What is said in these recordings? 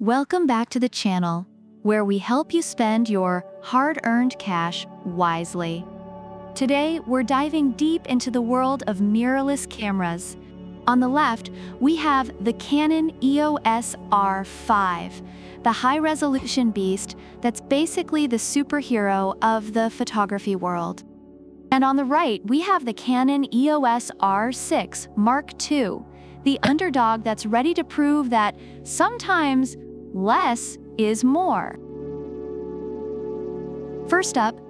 Welcome back to the channel, where we help you spend your hard-earned cash wisely. Today, we're diving deep into the world of mirrorless cameras. On the left, we have the Canon EOS R5, the high-resolution beast that's basically the superhero of the photography world. And on the right, we have the Canon EOS R6 Mark II, the underdog that's ready to prove that sometimes less is more. First up,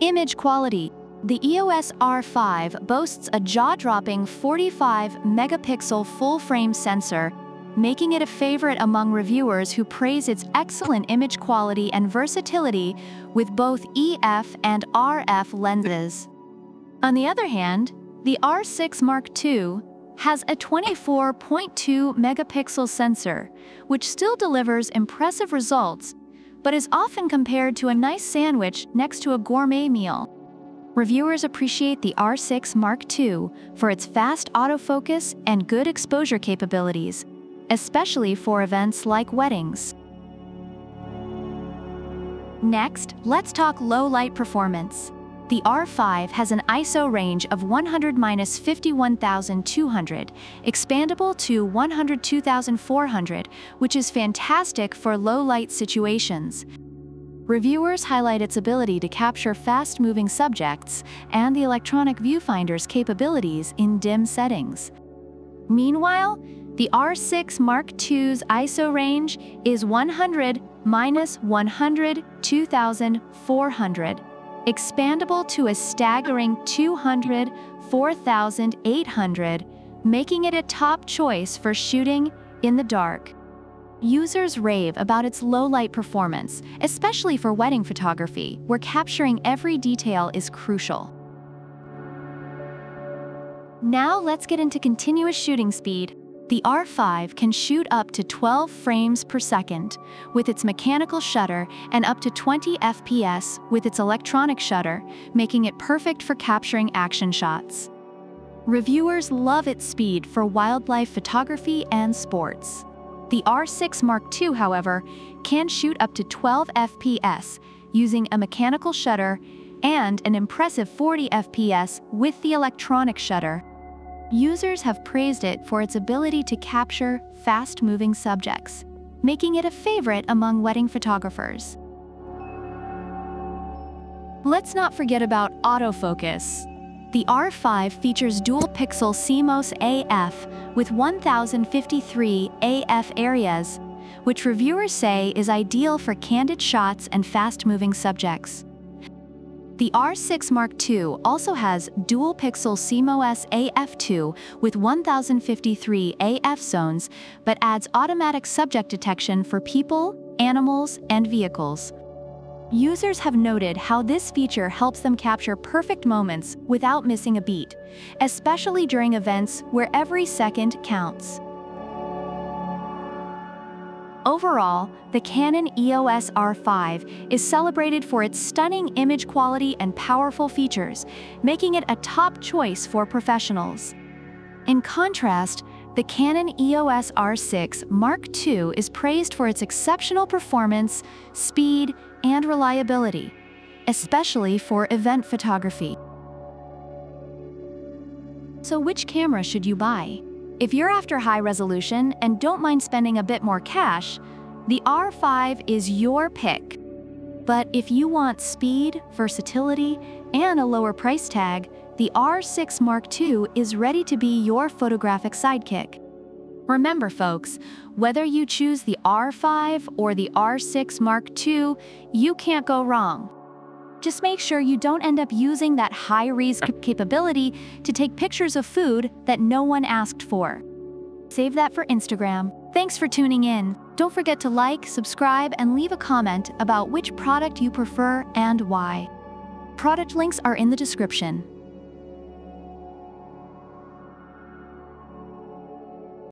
image quality. The EOS R5 boasts a jaw-dropping 45 megapixel full-frame sensor, making it a favorite among reviewers who praise its excellent image quality and versatility with both EF and RF lenses. On the other hand, the R6 Mark II has a 24.2 megapixel sensor, which still delivers impressive results, but is often compared to a nice sandwich next to a gourmet meal. Reviewers appreciate the R6 Mark II for its fast autofocus and good exposure capabilities, especially for events like weddings. Next, let's talk low light performance. The R5 has an ISO range of 100-51200, expandable to 102,400, which is fantastic for low-light situations. Reviewers highlight its ability to capture fast-moving subjects and the electronic viewfinder's capabilities in dim settings. Meanwhile, the R6 Mark II's ISO range is 100 minus 100 2400 expandable to a staggering 200, 4,800, making it a top choice for shooting in the dark. Users rave about its low-light performance, especially for wedding photography, where capturing every detail is crucial. Now let's get into continuous shooting speed. The R5 can shoot up to 12 frames per second with its mechanical shutter and up to 20 FPS with its electronic shutter, making it perfect for capturing action shots. Reviewers love its speed for wildlife photography and sports. The R6 Mark II, however, can shoot up to 12 FPS using a mechanical shutter and an impressive 40 FPS with the electronic shutter. Users have praised it for its ability to capture fast-moving subjects, making it a favorite among wedding photographers. Let's not forget about autofocus. The R5 features dual-pixel CMOS AF with 1053 AF areas, which reviewers say is ideal for candid shots and fast-moving subjects. The R6 Mark II also has dual-pixel CMOS AF2 with 1053 AF zones, but adds automatic subject detection for people, animals, and vehicles. Users have noted how this feature helps them capture perfect moments without missing a beat, especially during events where every second counts. Overall, the Canon EOS R5 is celebrated for its stunning image quality and powerful features, making it a top choice for professionals. In contrast, the Canon EOS R6 Mark II is praised for its exceptional performance, speed, and reliability, especially for event photography. So which camera should you buy? If you're after high resolution and don't mind spending a bit more cash, the R5 is your pick. But if you want speed, versatility, and a lower price tag, the R6 Mark II is ready to be your photographic sidekick. Remember folks, whether you choose the R5 or the R6 Mark II, you can't go wrong. Just make sure you don't end up using that high-res capability to take pictures of food that no one asked for. Save that for Instagram. Thanks for tuning in. Don't forget to like, subscribe, and leave a comment about which product you prefer and why. Product links are in the description.